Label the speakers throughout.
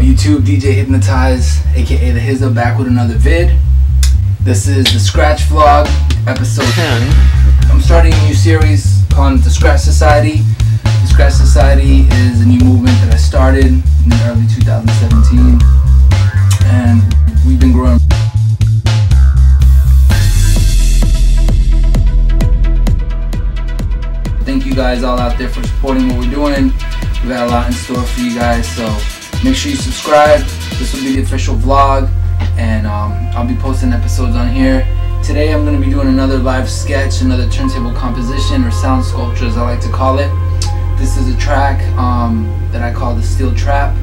Speaker 1: YouTube? DJ Hypnotize, aka The Hizza, back with another vid. This is the Skratch Vlog, episode 10. I'm starting a new series called The Skratch Society. The Skratch Society is a new movement that I started in early 2017, and we've been growing. Thank you guys all out there for supporting what we're doing. We got a lot in store for you guys, so make sure you subscribe. This will be the official vlog, and um, I'll be posting episodes on here. Today I'm going to be doing another live sketch, another turntable composition or sound sculpture as I like to call it. This is a track um, that I call the Steel Trap.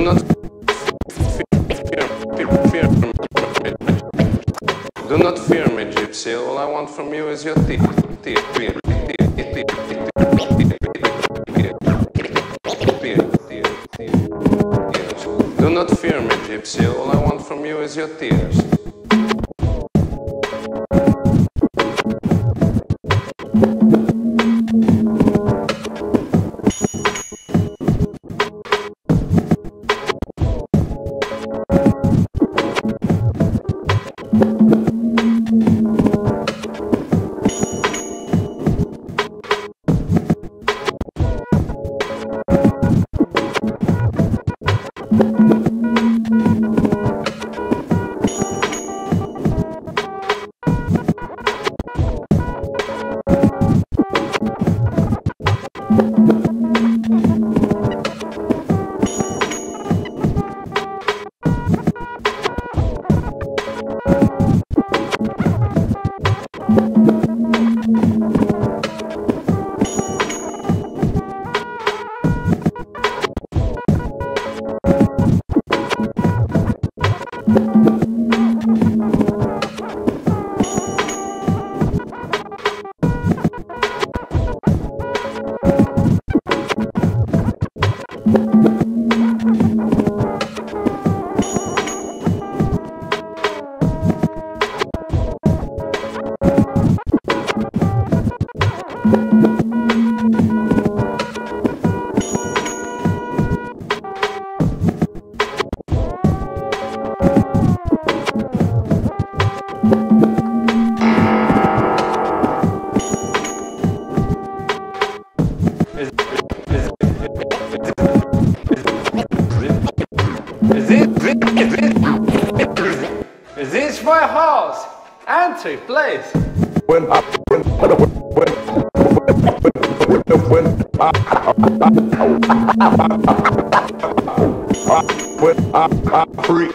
Speaker 2: Do not fear me, Gypsy. All I want from you is your teeth, teeth, teeth, teeth. Do not fear me, Gypsy. All I want from you is your tears.
Speaker 3: My house? Answer, please.
Speaker 4: when I when when when when when I I free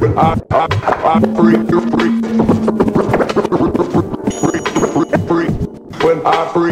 Speaker 4: when I I I free free free free when I free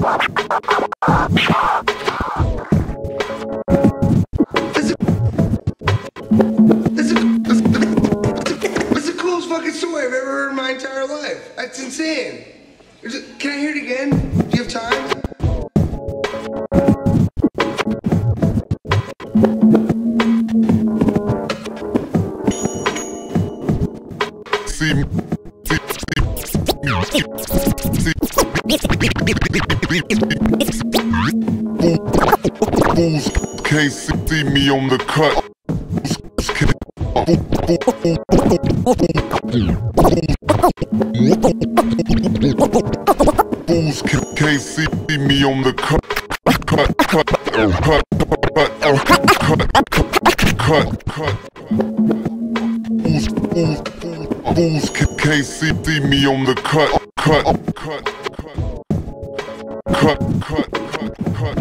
Speaker 5: What? Fools can't see, me on the cut. Fools can't see me on the cut. Cut, cut, cut, cut, cut, cut, cut, cut. Fools, fools, fools, fools ca- can't see me on the cut, cut, cut, cut, cut, cut, cut.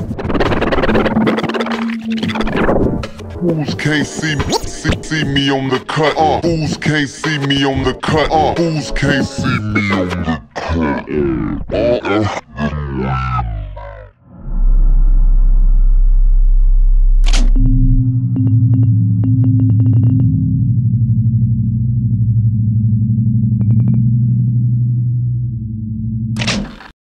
Speaker 5: Fools can't see me, see, see me on the cut. Uh. Fools can't see me on the cut. Uh. Fools can't see me on the cut. Uh. Uh.